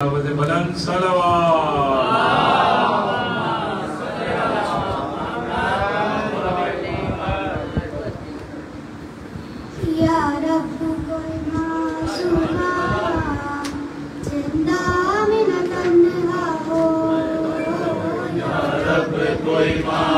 بلند یا رب کوئی معصومہ زندہ میں تنہا ہو یا رب کوئی معصومہ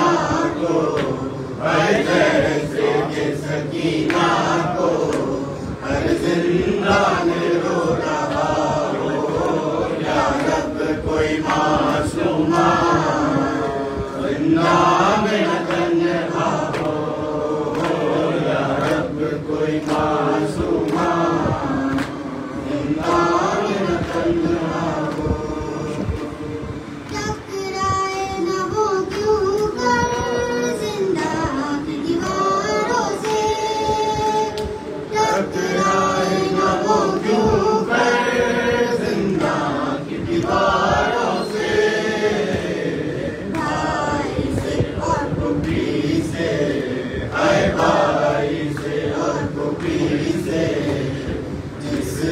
Nago.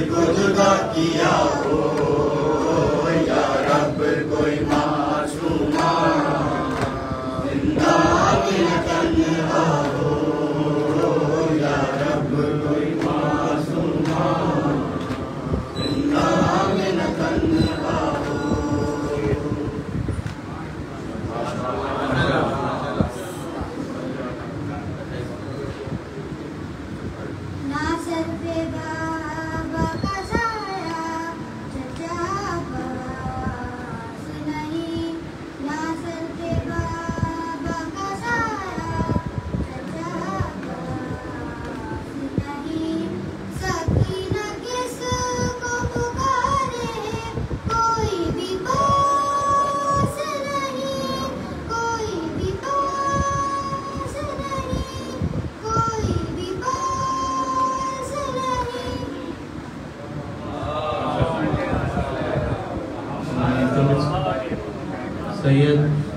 کو جدا کیا ہو یا رب کوئی ماں Sayyid